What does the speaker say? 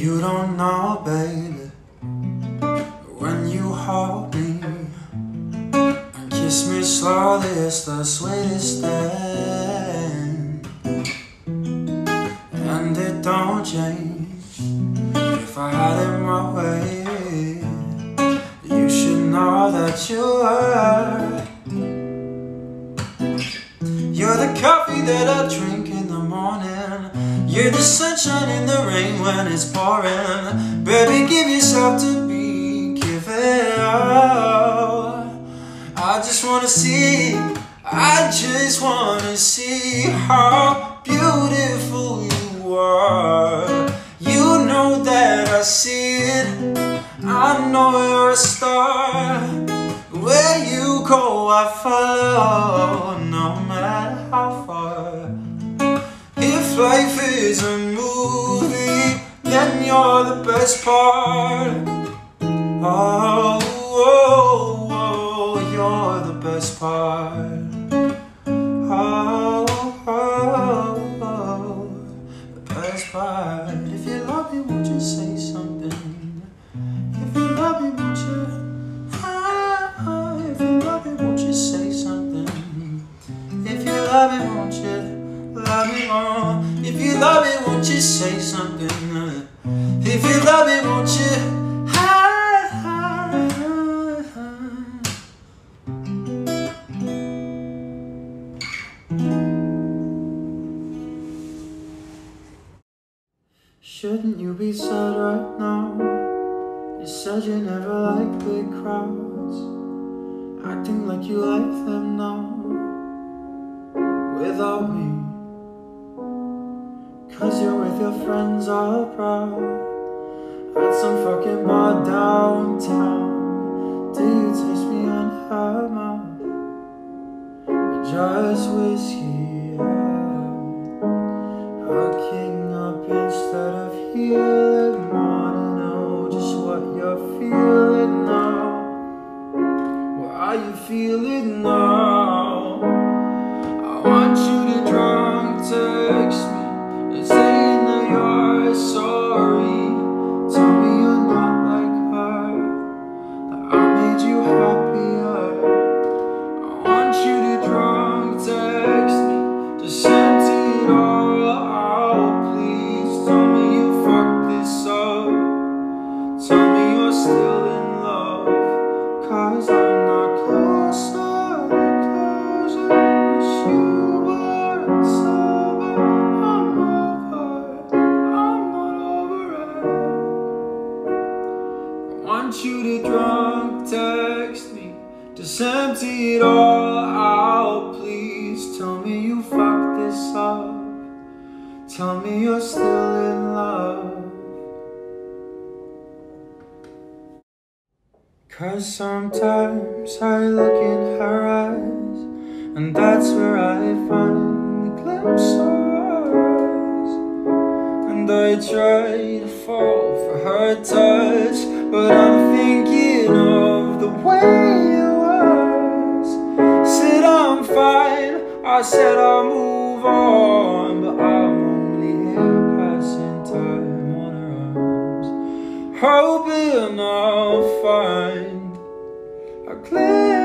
You don't know, baby, when you hold me and kiss me slowly, it's the sweetest thing. And it don't change if I had it my way. You should know that you are. You're the coffee that I drink. You're the sunshine in the rain when it's pouring. Baby, give yourself to me, give it all. I just wanna see, I just wanna see how beautiful you are. You know that I see it, I know you're a star. Where you go, I follow, no matter how is a movie, then you're the best part. Oh, oh, oh you're the best part. Oh, oh, oh, oh the best part. If you love me, say something? Uh, if you love me, won't you? Shouldn't you be sad right now? You said you never liked big crowds, acting like you like them now. Cause you're with your friends all proud. At some fucking bar downtown. Do you taste me on her mouth? Or just whiskey out? Hooking up instead of healing. Wanna know just what you're feeling now. What are you feeling now? I want you to drunk text me want you to drunk text me. Just empty it all out, please. Tell me you fucked this up. Tell me you're still in love. Cause sometimes I look in her eyes, and that's where I find the glimpse of us. And I try to fall for her touch, but I'm thinking of the way it was. Said I'm fine, I said I'll move on. But I'm only here passing time on her arms Hoping I'll find a clear